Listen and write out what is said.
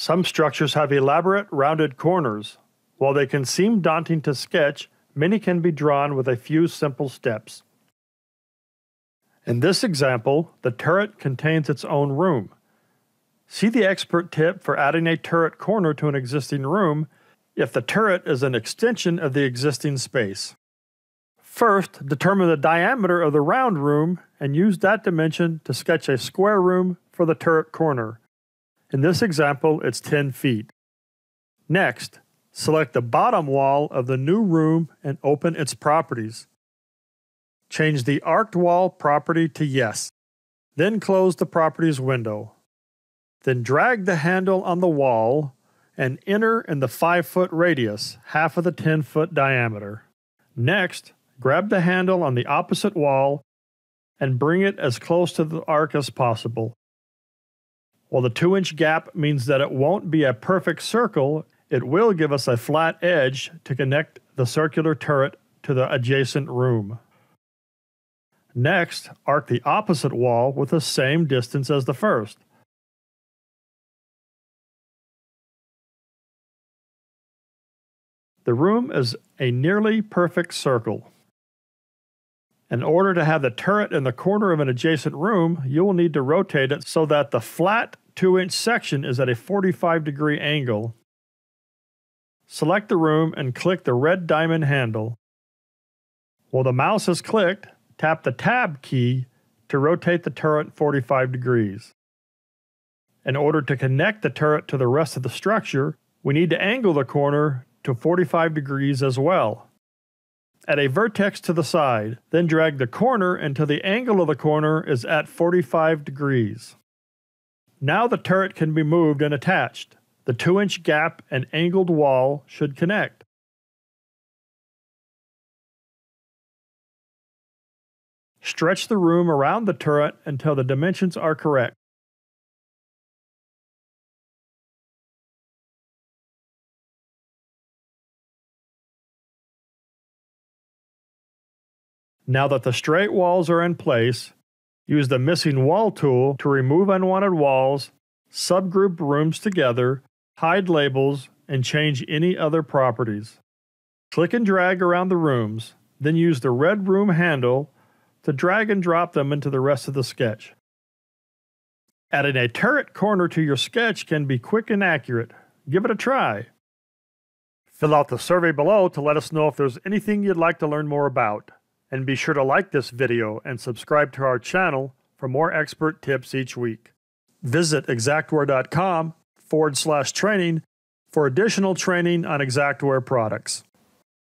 Some structures have elaborate rounded corners. While they can seem daunting to sketch, many can be drawn with a few simple steps. In this example, the turret contains its own room. See the expert tip for adding a turret corner to an existing room if the turret is an extension of the existing space. First, determine the diameter of the round room and use that dimension to sketch a square room for the turret corner. In this example, it's 10 feet. Next, select the bottom wall of the new room and open its properties. Change the arced wall property to Yes. Then close the properties window. Then drag the handle on the wall and enter in the 5 foot radius, half of the 10 foot diameter. Next, grab the handle on the opposite wall and bring it as close to the arc as possible. While the 2 inch gap means that it won't be a perfect circle, it will give us a flat edge to connect the circular turret to the adjacent room. Next, arc the opposite wall with the same distance as the first. The room is a nearly perfect circle. In order to have the turret in the corner of an adjacent room, you will need to rotate it so that the flat 2 inch section is at a 45 degree angle. Select the room and click the red diamond handle. While the mouse is clicked, tap the Tab key to rotate the turret 45 degrees. In order to connect the turret to the rest of the structure, we need to angle the corner to 45 degrees as well. Add a vertex to the side, then drag the corner until the angle of the corner is at 45 degrees. Now the turret can be moved and attached. The 2 inch gap and angled wall should connect. Stretch the room around the turret until the dimensions are correct. Now that the straight walls are in place, use the missing wall tool to remove unwanted walls, subgroup rooms together, hide labels, and change any other properties. Click and drag around the rooms, then use the red room handle to drag and drop them into the rest of the sketch. Adding a turret corner to your sketch can be quick and accurate. Give it a try. Fill out the survey below to let us know if there's anything you'd like to learn more about. And be sure to like this video and subscribe to our channel for more expert tips each week. Visit xactware.com forward slash training for additional training on Xactware products.